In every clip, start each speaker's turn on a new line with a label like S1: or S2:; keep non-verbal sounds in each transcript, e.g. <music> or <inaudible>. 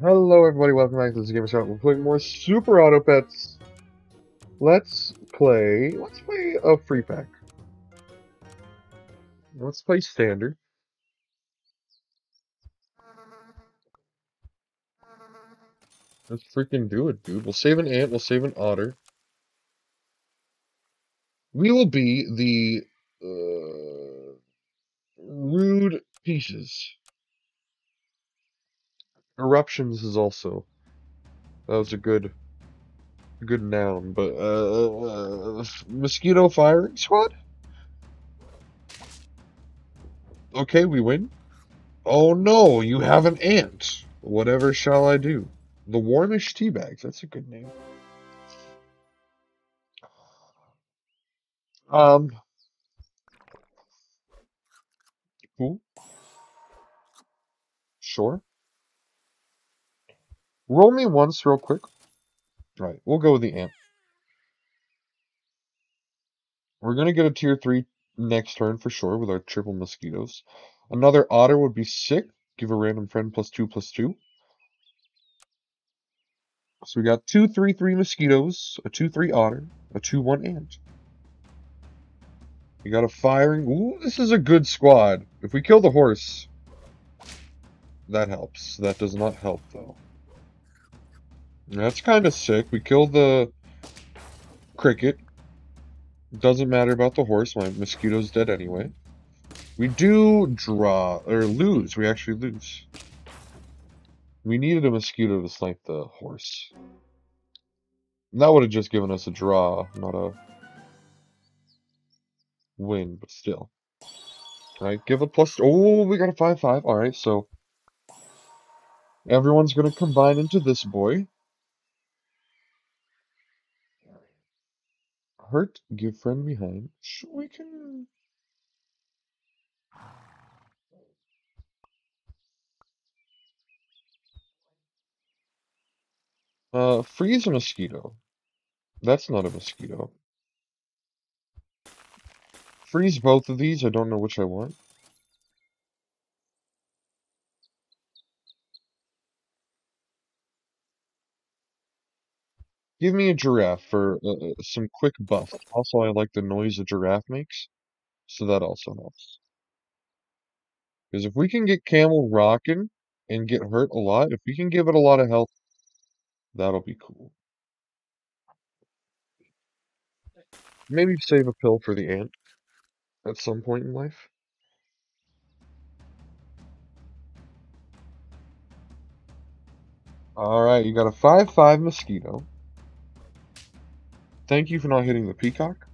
S1: Hello everybody, welcome back to this Gamer Shop. We're playing more Super Auto Pets. Let's play, let's play a free pack. Let's play standard. Let's freaking do it, dude. We'll save an ant, we'll save an otter. We will be the, uh, rude pieces. Eruptions is also. That was a good, good noun. But uh, uh, mosquito firing squad. Okay, we win. Oh no, you have an ant. Whatever shall I do? The Warmish Teabags. That's a good name. Um. Cool. Sure. Roll me once real quick. Alright, we'll go with the amp. We're going to get a tier 3 next turn for sure with our triple mosquitoes. Another otter would be sick. Give a random friend plus 2 plus 2. So we got two 3 3 mosquitoes, a 2 3 otter, a 2 1 ant. We got a firing. Ooh, this is a good squad. If we kill the horse, that helps. That does not help though. That's kind of sick. We killed the cricket. Doesn't matter about the horse. My mosquito's dead anyway. We do draw, or lose. We actually lose. We needed a mosquito to snipe the horse. That would have just given us a draw, not a win, but still. Alright, give a plus. Oh, we got a 5-5. Alright, so everyone's going to combine into this boy. Hurt, give friend behind. We can. Uh, freeze a mosquito. That's not a mosquito. Freeze both of these. I don't know which I want. Give me a giraffe for uh, uh, some quick buff. Also, I like the noise a giraffe makes, so that also helps. Because if we can get Camel rocking and get hurt a lot, if we can give it a lot of health, that'll be cool. Maybe save a pill for the ant at some point in life. Alright, you got a 5-5 mosquito. Thank you for not hitting the peacock.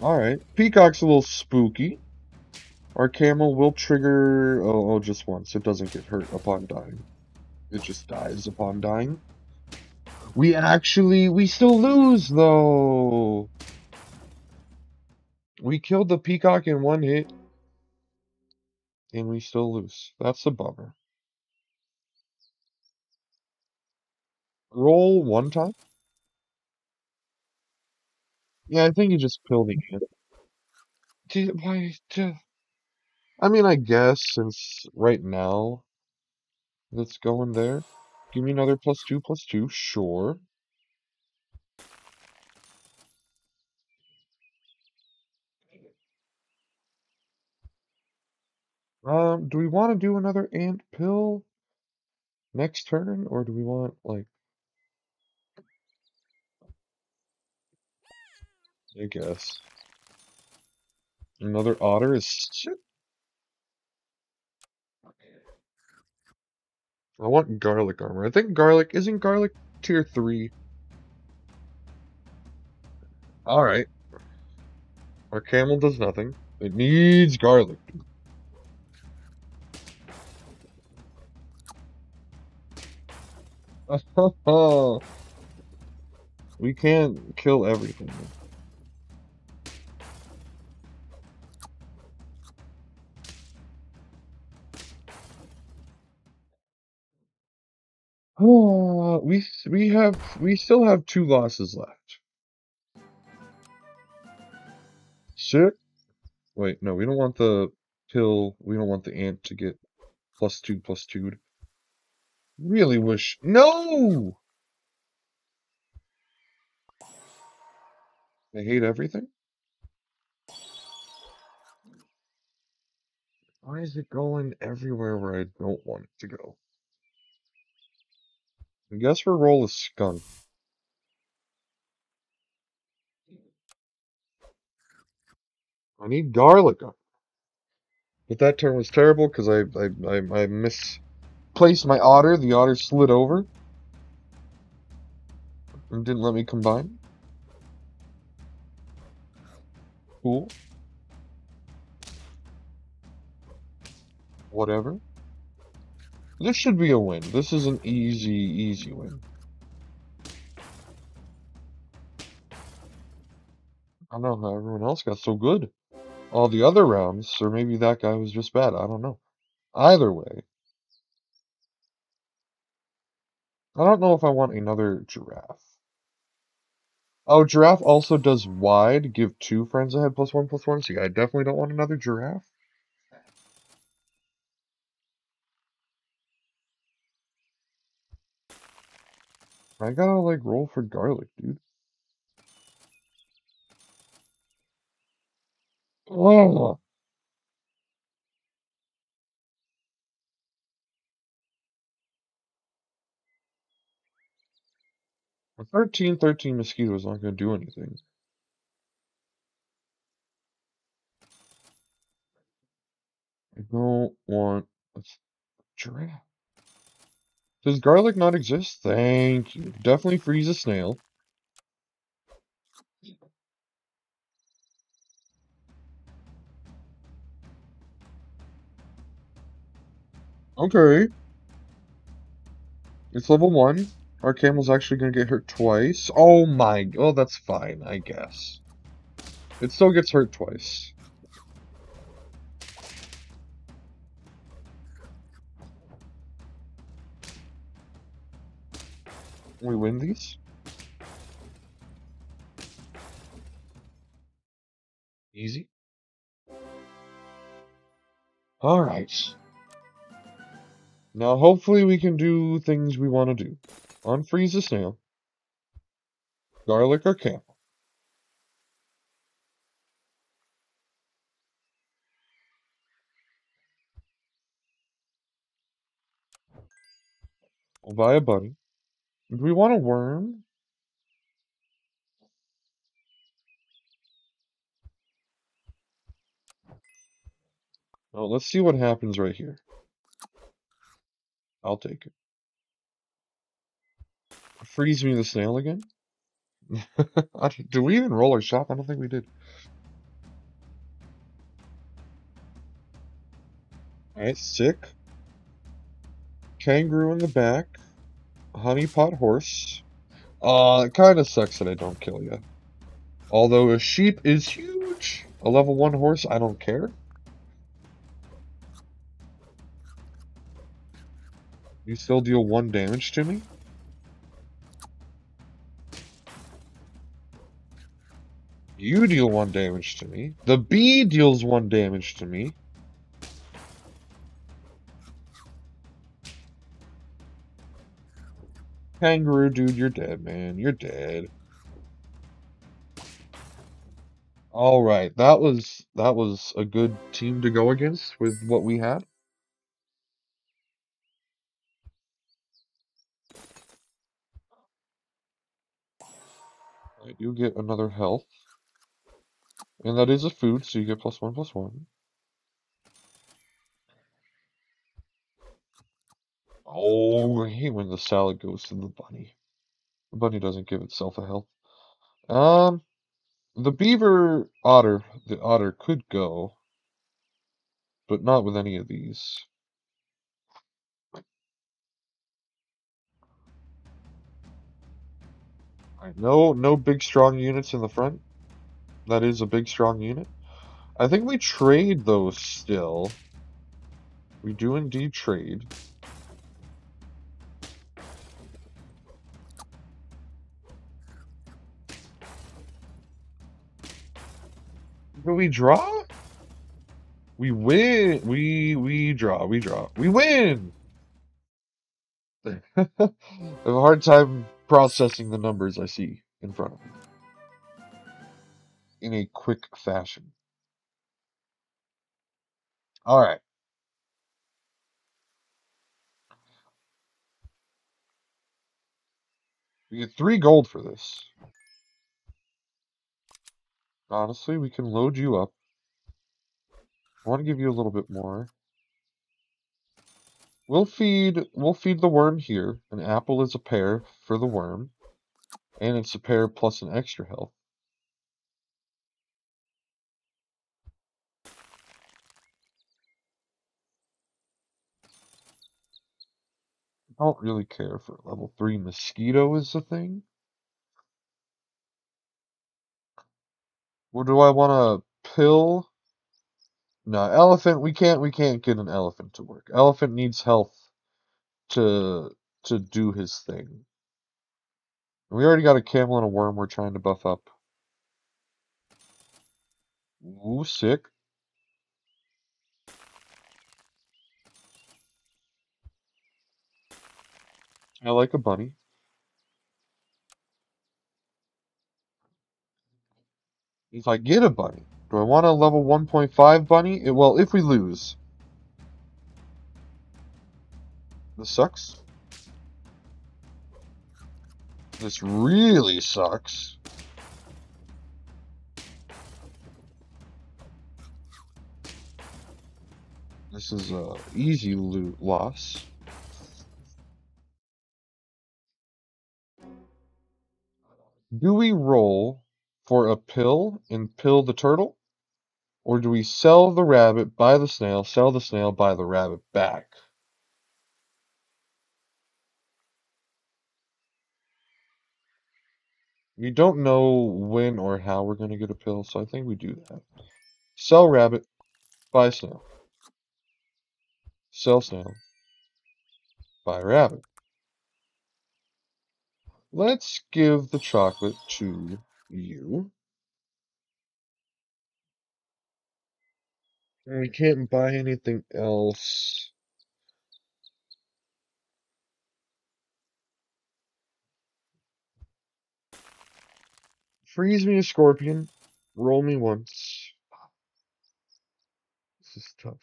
S1: Alright. Peacock's a little spooky. Our camel will trigger... Oh, oh, just once. It doesn't get hurt upon dying. It just dies upon dying. We actually... We still lose, though! We killed the peacock in one hit. And we still lose. That's a bummer. Roll one time? Yeah, I think you just kill the ant. Why? I mean, I guess since right now that's going there. Give me another plus two, plus two, sure. Um, do we want to do another ant pill next turn, or do we want, like, I guess. Another otter is shit. I want garlic armor. I think garlic isn't garlic tier three. Alright. Our camel does nothing. It needs garlic. <laughs> we can't kill everything. Oh, we we have we still have two losses left. Shit. Wait, no, we don't want the pill. We don't want the ant to get plus two, plus two. Really wish. No! I hate everything. Why is it going everywhere where I don't want it to go? I guess her role is skunk. I need garlic. But that turn was terrible because I, I, I, I misplaced my otter. The otter slid over. And didn't let me combine. Cool. Whatever. This should be a win. This is an easy, easy win. I don't know how everyone else got so good. All the other rounds, or maybe that guy was just bad. I don't know. Either way. I don't know if I want another giraffe. Oh, giraffe also does wide, give two friends ahead plus one plus one. So yeah, I definitely don't want another giraffe. I gotta like roll for garlic, dude. Oh. A 13 13 mosquito is not gonna do anything. I don't want a giraffe. Does garlic not exist? Thank you. Definitely freeze a snail. Okay. It's level 1. Our camel's actually gonna get hurt twice. Oh my... Oh, that's fine, I guess. It still gets hurt twice. We win these? Easy. Alright. Now hopefully we can do things we want to do. Unfreeze the snail. Garlic or camel. We'll buy a bunny. Do we want a worm? Oh, let's see what happens right here. I'll take it. Freeze me the snail again? <laughs> do we even roll our shop? I don't think we did. Alright, sick. Kangaroo in the back. Honeypot horse. Uh, it kind of sucks that I don't kill you. Although a sheep is huge. A level 1 horse, I don't care. You still deal 1 damage to me? You deal 1 damage to me. The bee deals 1 damage to me. Kangaroo, dude, you're dead, man. You're dead. All right, that was that was a good team to go against with what we had. I do get another health. And that is a food, so you get plus one, plus one. Oh, I hate when the salad goes to the bunny. The bunny doesn't give itself a health. Um, the beaver otter, the otter could go, but not with any of these. No, no big strong units in the front. That is a big strong unit. I think we trade those still. We do indeed trade. We draw? We win. We we draw. We draw. We win. <laughs> I have a hard time processing the numbers I see in front of me in a quick fashion. All right. We get three gold for this. Honestly, we can load you up. I want to give you a little bit more. We'll feed we'll feed the worm here. An apple is a pair for the worm. And it's a pair plus an extra health. I don't really care for level 3 mosquito is a thing. Or do I want a pill? No, elephant, we can't we can't get an elephant to work. Elephant needs health to to do his thing. We already got a camel and a worm we're trying to buff up. Ooh, sick. I like a bunny. If I get a bunny, do I want a level 1.5 bunny? It, well, if we lose. This sucks. This really sucks. This is a easy loot loss. Do we roll for a pill and pill the turtle? Or do we sell the rabbit, buy the snail, sell the snail, buy the rabbit back? We don't know when or how we're going to get a pill, so I think we do that. Sell rabbit, buy snail. Sell snail, buy rabbit. Let's give the chocolate to you. We can't buy anything else. Freeze me a scorpion. Roll me once. This is tough.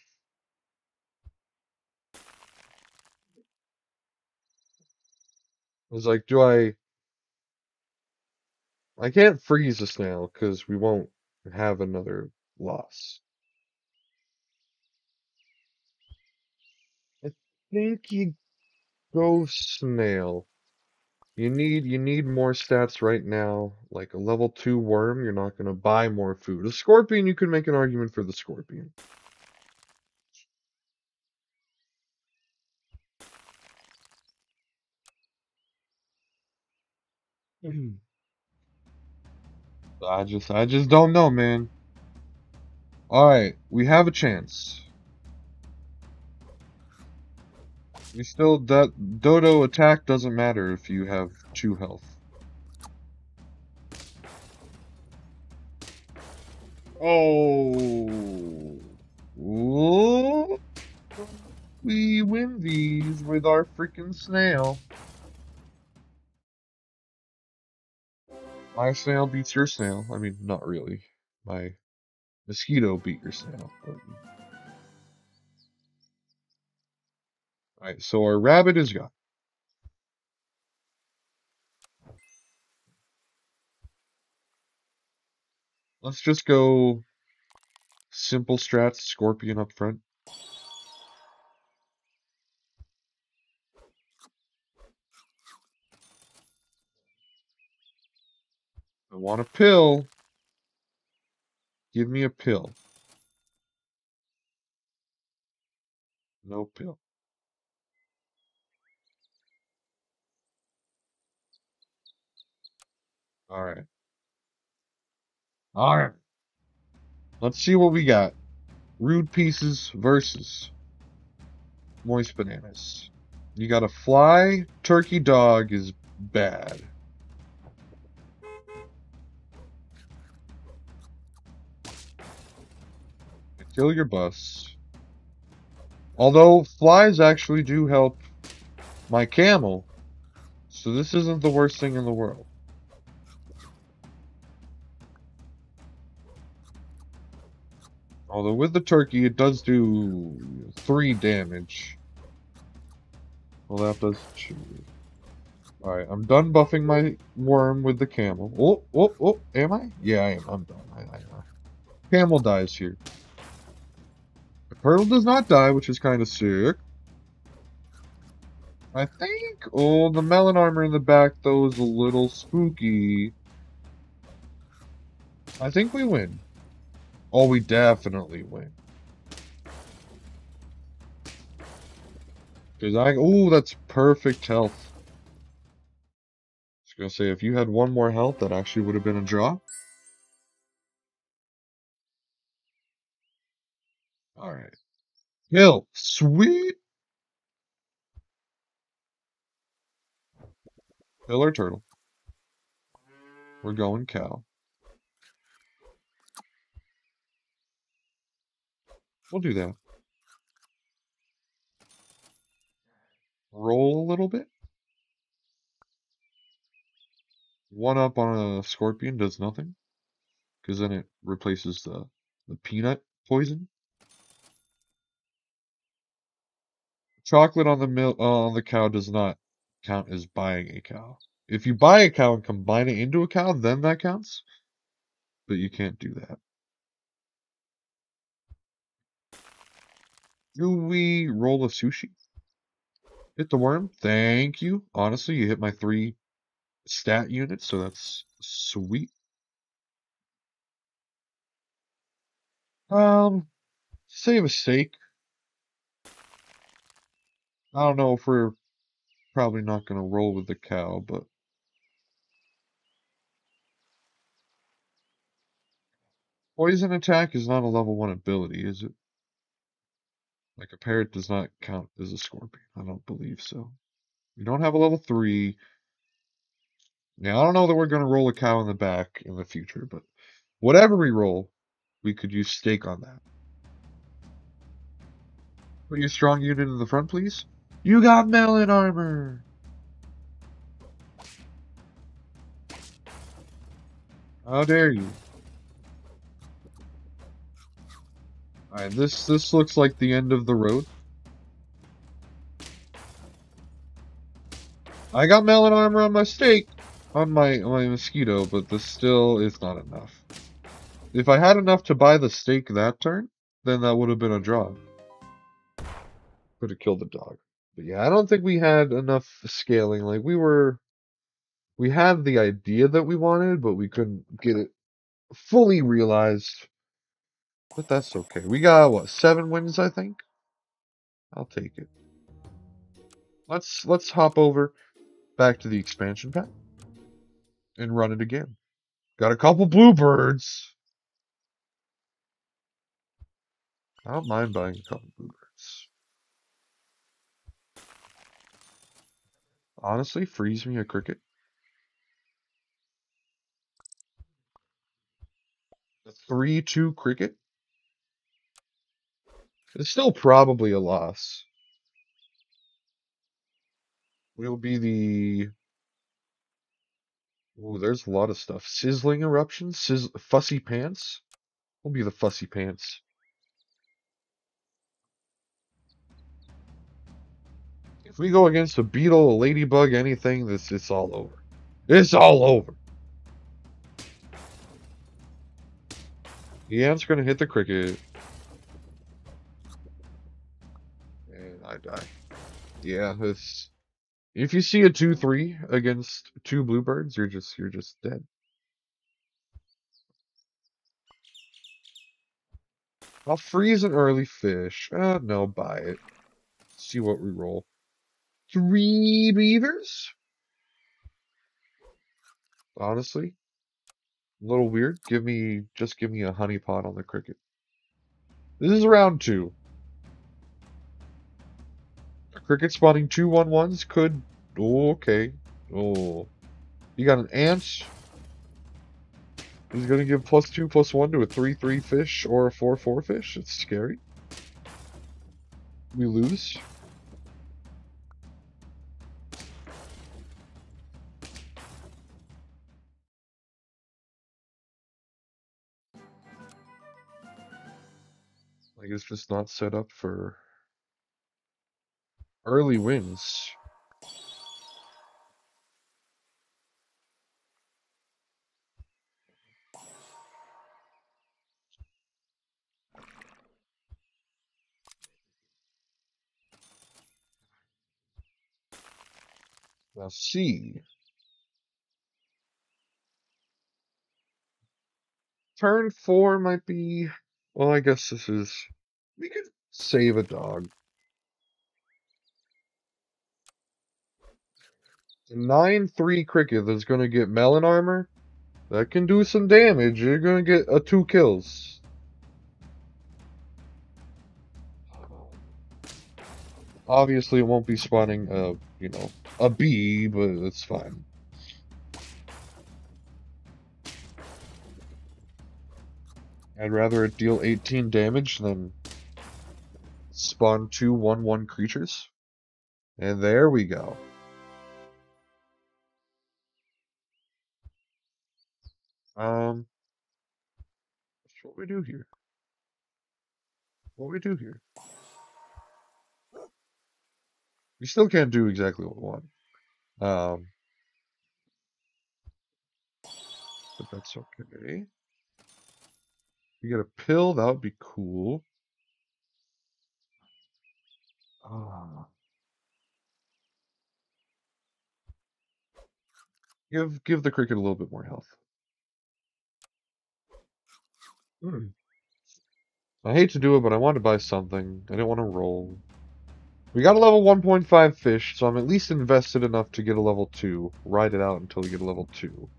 S1: I was like, do I... I can't freeze a snail because we won't have another loss. I think you go snail. You need you need more stats right now. Like a level 2 worm, you're not going to buy more food. A scorpion, you can make an argument for the scorpion. <clears throat> I just I just don't know, man. Alright, we have a chance. We still that dodo attack doesn't matter if you have two health. Oh, Ooh. we win these with our freaking snail. My snail beats your snail. I mean, not really. My mosquito beat your snail. Alright, so our rabbit is gone. Let's just go simple strats, scorpion up front. I want a pill. Give me a pill. No pill. Alright. Alright. Let's see what we got. Rude Pieces versus Moist Bananas. You got a fly. Turkey dog is bad. Kill your bus. Although flies actually do help my camel. So this isn't the worst thing in the world. Although with the turkey, it does do three damage. Well, that does two. Alright, I'm done buffing my worm with the camel. Oh, oh, oh, am I? Yeah, I am. I'm done. I, I, uh, camel dies here. Turtle does not die, which is kind of sick. I think, oh, the melon armor in the back, though, is a little spooky. I think we win. Oh, we definitely win. Because I, oh, that's perfect health. Just gonna say, if you had one more health, that actually would have been a draw. Alright. Hill. Sweet. Hill or turtle? We're going cow. We'll do that. Roll a little bit. One up on a scorpion does nothing. Because then it replaces the, the peanut poison. Chocolate on the milk uh, on the cow does not count as buying a cow. If you buy a cow and combine it into a cow, then that counts. But you can't do that. Do we roll a sushi? Hit the worm. Thank you. Honestly, you hit my three stat units, so that's sweet. Um, save a steak. I don't know if we're probably not going to roll with the cow, but Poison attack is not a level 1 ability, is it? Like a parrot does not count as a scorpion. I don't believe so. We don't have a level 3. Now, I don't know that we're going to roll a cow in the back in the future, but whatever we roll, we could use steak on that. Put your strong unit in the front, please. You got melon armor! How dare you? Alright, this this looks like the end of the road. I got melon armor on my steak, on my my mosquito, but this still is not enough. If I had enough to buy the steak that turn, then that would have been a draw. Could have killed the dog. But yeah, I don't think we had enough scaling. Like we were, we had the idea that we wanted, but we couldn't get it fully realized. But that's okay. We got what seven wins, I think. I'll take it. Let's let's hop over back to the expansion pack and run it again. Got a couple bluebirds. I don't mind buying a couple bluebirds. Honestly, freeze me a cricket. A 3-2 cricket? It's still probably a loss. We'll be the... Oh, there's a lot of stuff. Sizzling eruptions? Sizz fussy pants? We'll be the fussy pants. If we go against a beetle, a ladybug, anything, this it's all over. It's all over. The ant's gonna hit the cricket. And I die. Yeah, this if you see a 2-3 against two bluebirds, you're just you're just dead. I'll freeze an early fish. Uh, no, buy it. See what we roll. Three beavers? Honestly, a little weird. Give me, just give me a honey pot on the cricket. This is round two. A cricket spawning two one ones could, oh, okay. Oh, you got an ant. He's gonna give plus two, plus one to a three, three fish or a four, four fish. It's scary. We lose. Like it's just not set up for early wins. Now C. Turn four might be, well, I guess this is, we could save a dog. Nine three cricket that's gonna get melon armor. That can do some damage. You're gonna get a two kills. Obviously, it won't be spawning a, you know, a bee, but it's fine. I'd rather it deal 18 damage than spawn two one one creatures. And there we go. Um, what we do here? What we do here? We still can't do exactly what we want. Um, but that's okay. We get a pill, that would be cool. Give give the cricket a little bit more health. Hmm. I hate to do it, but I want to buy something. I don't want to roll. We got a level 1.5 fish, so I'm at least invested enough to get a level 2. Ride it out until we get a level 2.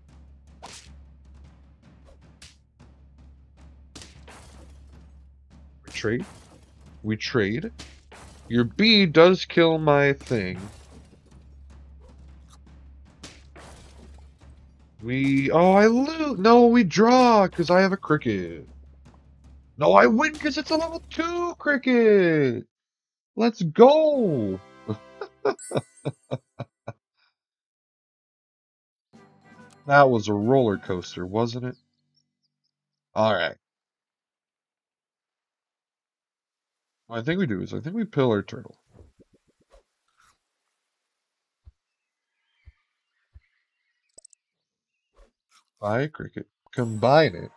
S1: We trade. We trade. Your bee does kill my thing. We... Oh, I lose! No, we draw, because I have a cricket. No, I win because it's a level 2 cricket! Let's go! <laughs> that was a roller coaster, wasn't it? Alright. I think we do is I think we pill our turtle. Buy cricket. Combine it.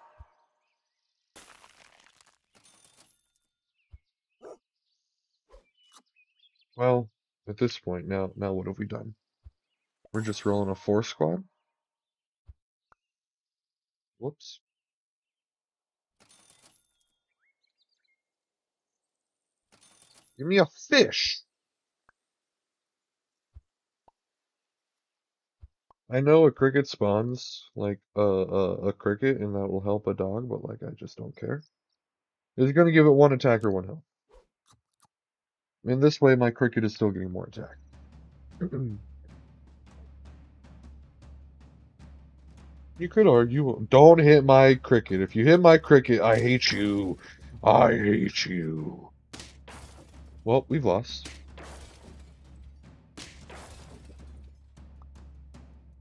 S1: Well, at this point, now now what have we done? We're just rolling a four squad? Whoops. Give me a fish! I know a cricket spawns, like, a, a, a cricket, and that will help a dog, but, like, I just don't care. It's gonna give it one attack or one health. In this way, my cricket is still getting more attack. <clears throat> you could argue, don't hit my cricket. If you hit my cricket, I hate you. I hate you. Well, we've lost.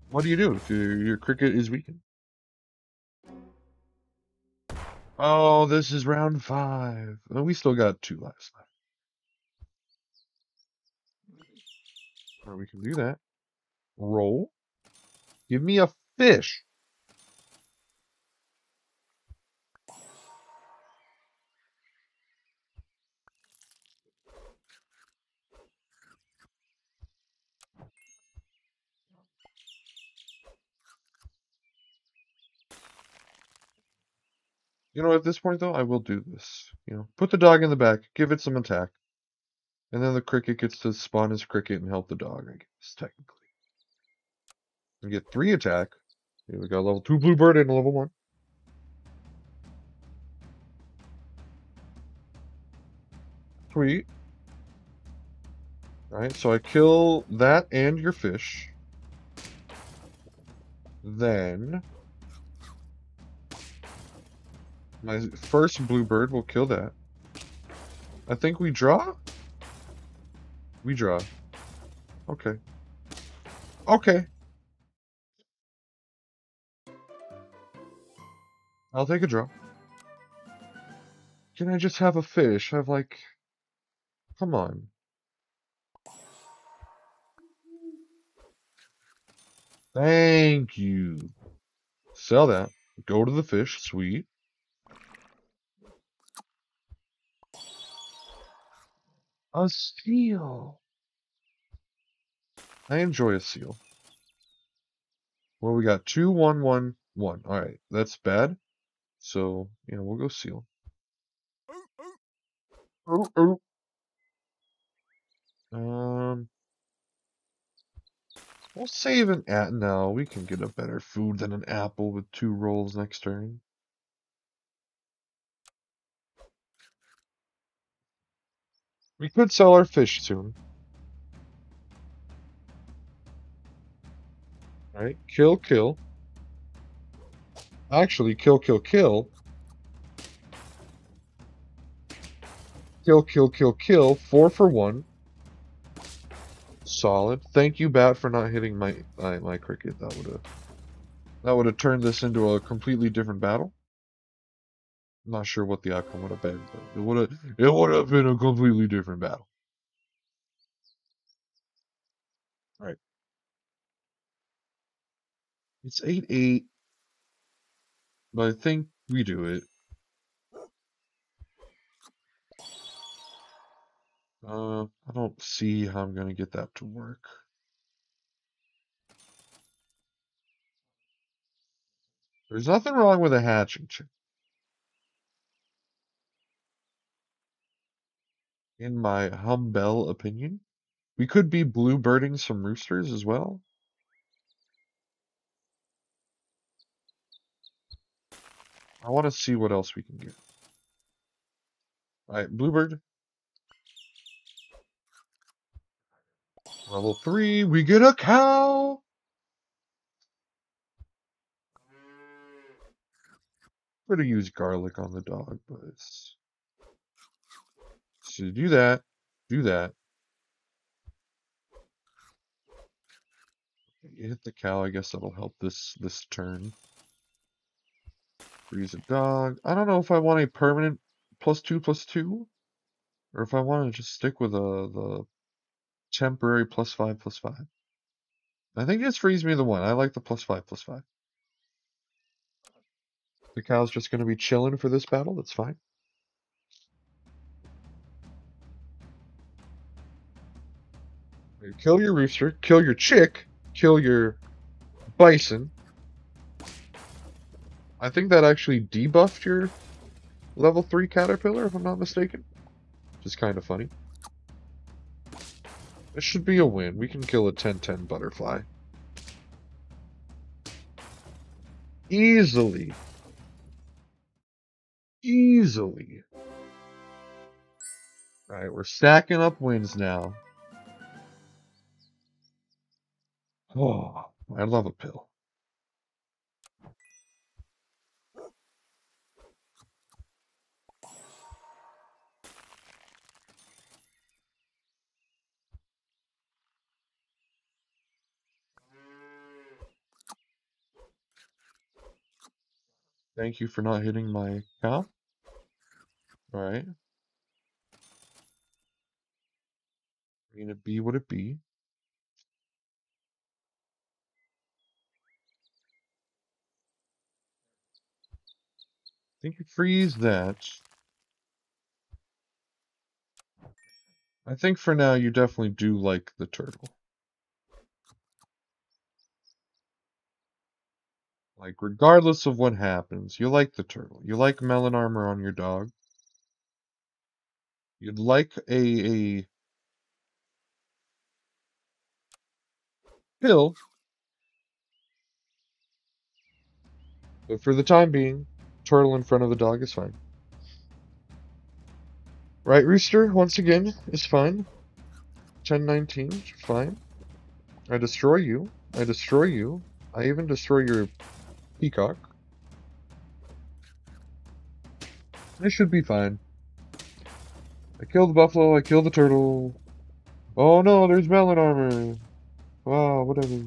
S1: What do you do if your, cricket is weakened? Oh, this is round five. Well, we still got two lives left. Or we can do that. Roll. Give me a fish. You know, at this point, though, I will do this. You know, put the dog in the back, give it some attack. And then the cricket gets to spawn his cricket and help the dog, I guess, technically. We get three attack. Here we got level two bluebird and level one. Sweet. Alright, so I kill that and your fish. Then My first bluebird will kill that. I think we draw? We draw. Okay. Okay. I'll take a draw. Can I just have a fish? I've like... Come on. Thank you. Sell that. Go to the fish. Sweet. A seal. I enjoy a seal. Well, we got two, one, one, one. All right, that's bad. So, yeah, we'll go seal. Oh, oh. Um, we'll save an at. No, we can get a better food than an apple with two rolls next turn. We could sell our fish soon. Right? Kill, kill. Actually, kill, kill, kill. Kill, kill, kill, kill. Four for one. Solid. Thank you, Bat, for not hitting my my, my cricket. That would have that would have turned this into a completely different battle. Not sure what the outcome would have been, but it would have it would have been a completely different battle. All right. It's eight eight, but I think we do it. Uh, I don't see how I'm gonna get that to work. There's nothing wrong with a hatching chick. In my humble opinion. We could be bluebirding some roosters as well. I want to see what else we can get. Alright, bluebird. Level 3, we get a cow! I'm gonna use garlic on the dog, but it's... So do that, do that. You hit the cow, I guess that'll help this this turn. Freeze a dog. I don't know if I want a permanent plus two plus two, or if I want to just stick with a the temporary plus five plus five. I think just freeze me the one. I like the plus five plus five. The cow's just going to be chilling for this battle. That's fine. Kill your rooster. Kill your chick. Kill your bison. I think that actually debuffed your level 3 caterpillar, if I'm not mistaken. Which is kind of funny. This should be a win. We can kill a 10-10 butterfly. Easily. Easily. Alright, we're stacking up wins now. Oh, I love a pill. Thank you for not hitting my cow. Alright. I Gonna be what it be. Think you freeze that. I think for now you definitely do like the turtle. Like, regardless of what happens, you like the turtle. You like melon armor on your dog. You'd like a, a pill. But for the time being, turtle in front of the dog is fine. Right, Rooster, once again, is fine. 1019, fine. I destroy you. I destroy you. I even destroy your Peacock. This should be fine. I kill the buffalo, I kill the turtle. Oh no, there's melon armor. Wow, whatever.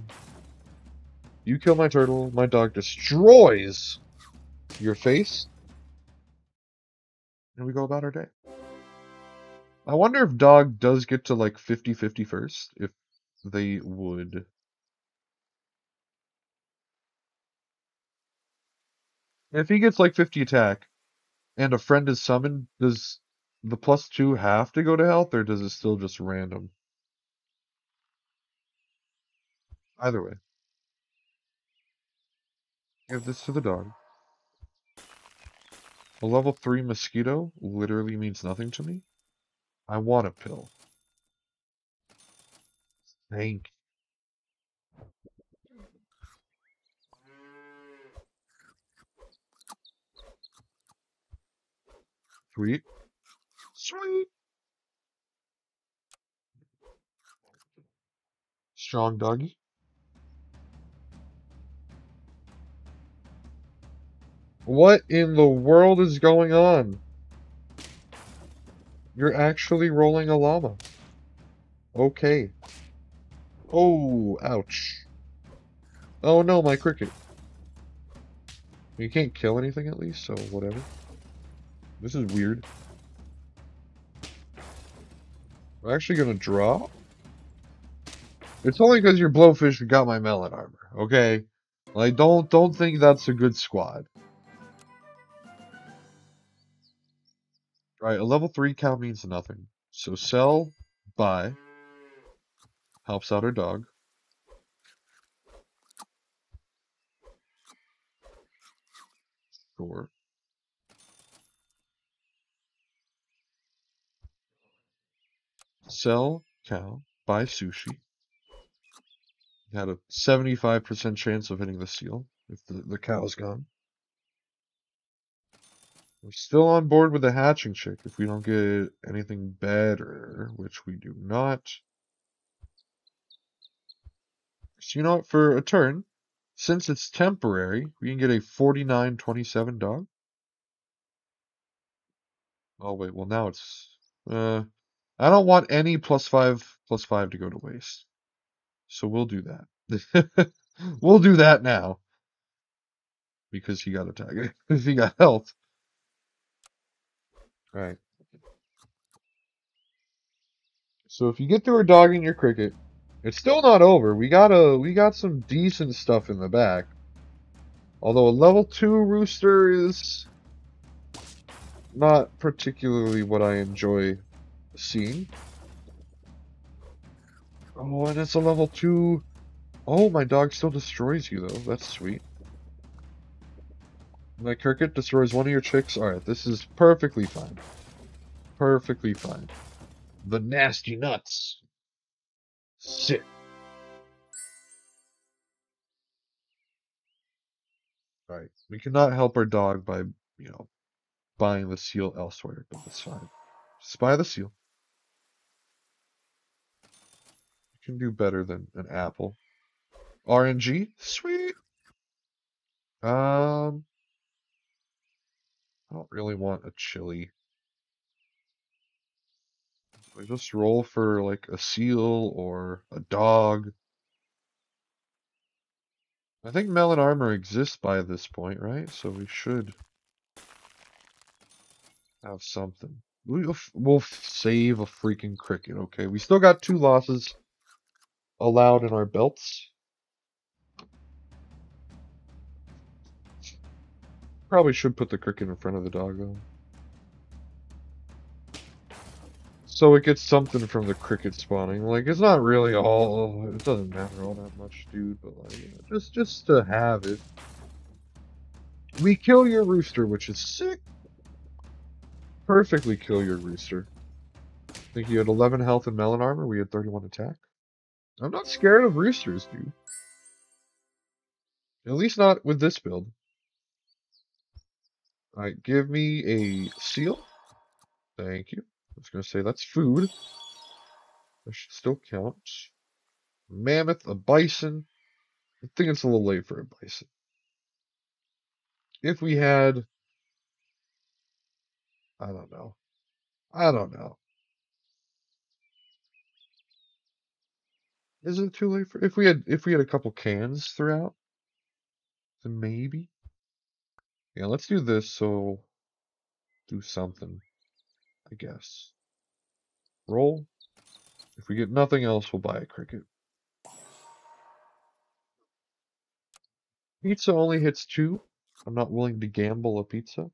S1: You kill my turtle, my dog destroys your face. And we go about our day. I wonder if dog does get to like 50-50 first, if they would. If he gets like 50 attack and a friend is summoned, does the plus two have to go to health or does it still just random? Either way. Give this to the dog. A level 3 mosquito literally means nothing to me. I want a pill. Thank you. Sweet. Sweet. Strong doggy. What in the world is going on? You're actually rolling a llama. Okay. Oh, ouch. Oh no, my cricket. You can't kill anything at least, so whatever. This is weird. I'm actually gonna draw. It's only because your blowfish got my melon armor, okay? Like, don't don't think that's a good squad. Right, a level 3 cow means nothing. So sell, buy, helps out our dog. Sure. Sell cow, buy sushi. Had a 75% chance of hitting the seal if the, the cow's gone. We're still on board with the hatching chick if we don't get anything better, which we do not. So you know what, for a turn, since it's temporary, we can get a 49-27 dog. Oh wait, well now it's uh I don't want any plus five plus five to go to waste. So we'll do that. <laughs> we'll do that now. Because he got attack. Because <laughs> he got health. Right. So if you get through a dog in your cricket, it's still not over. We got a we got some decent stuff in the back. Although a level two rooster is not particularly what I enjoy seeing. Oh, and it's a level 2. Oh, my dog still destroys you, though. That's sweet. My cricket destroys one of your chicks. Alright, this is perfectly fine. Perfectly fine. The nasty nuts. Sit. Alright, we cannot help our dog by, you know, buying the seal elsewhere, but that's fine. Just buy the seal. You can do better than an apple. RNG? Sweet. Um, I don't really want a chili. I just roll for like a seal or a dog. I think melon armor exists by this point, right? So we should have something. We'll, we'll save a freaking cricket, okay? We still got two losses allowed in our belts. Probably should put the cricket in front of the dog, though. So it gets something from the cricket spawning. Like, it's not really all... It doesn't matter all that much, dude, but like, you know, just, just to have it. We kill your rooster, which is sick perfectly kill your rooster. I think you had 11 health and melon armor. We had 31 attack. I'm not scared of roosters, dude. At least not with this build. Alright, give me a seal. Thank you. I was going to say that's food. That should still count. Mammoth, a bison. I think it's a little late for a bison. If we had I don't know. I don't know. Is it too late for if we had if we had a couple cans throughout? Then maybe. Yeah, let's do this so do something. I guess. Roll. If we get nothing else, we'll buy a cricket. Pizza only hits two. I'm not willing to gamble a pizza.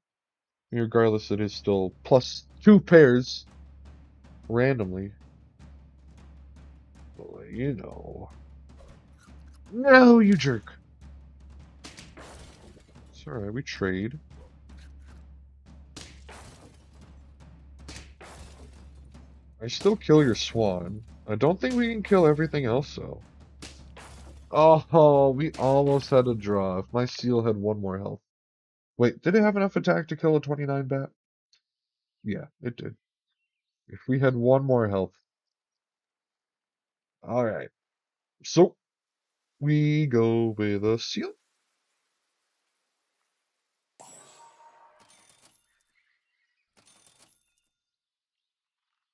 S1: Regardless, it is still plus two pairs randomly. Well, you know. No, you jerk. It's alright, we trade. I still kill your swan. I don't think we can kill everything else, though. Oh, we almost had a draw. If my seal had one more health. Wait, did it have enough attack to kill a 29 bat? Yeah, it did. If we had one more health. Alright. So, we go with a seal.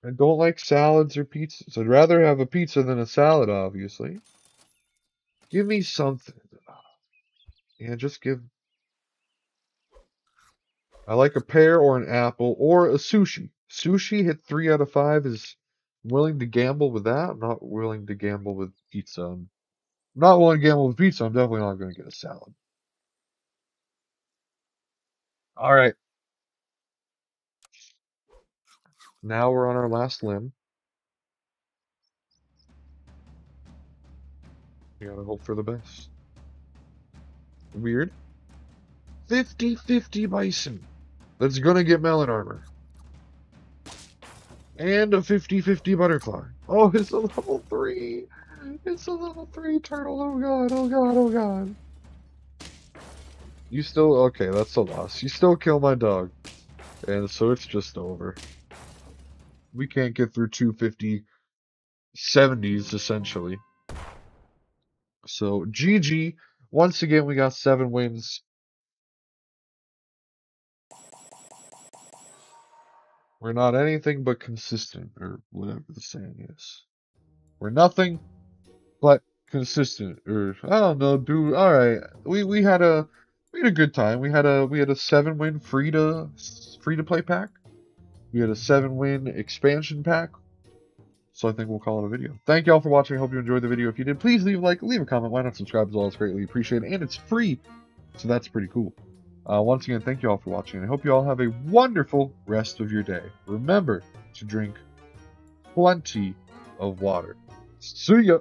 S1: I don't like salads or pizzas. I'd rather have a pizza than a salad, obviously. Give me something. Yeah, just give. I like a pear or an apple or a sushi. Sushi hit three out of five is willing to gamble with that. I'm not willing to gamble with pizza. I'm not willing to gamble with pizza. I'm definitely not going to get a salad. All right. Now we're on our last limb. We gotta hope for the best. Weird. 50-50 Bison. That's gonna get melon armor. And a 50-50 butterfly. Oh, it's a level 3. It's a level 3 turtle. Oh god, oh god, oh god. You still... Okay, that's a loss. You still kill my dog. And so it's just over. We can't get through 250 70s, essentially. So, GG. Once again, we got seven wins. We're not anything but consistent, or whatever the saying is. We're nothing but consistent, or I don't know, dude. All right, we we had a we had a good time. We had a we had a seven win free to free to play pack. We had a seven win expansion pack. So I think we'll call it a video. Thank you all for watching. I hope you enjoyed the video. If you did, please leave a like, leave a comment. Why not subscribe as well? It's greatly appreciated. And it's free. So that's pretty cool. Uh, once again, thank you all for watching. I hope you all have a wonderful rest of your day. Remember to drink plenty of water. See ya!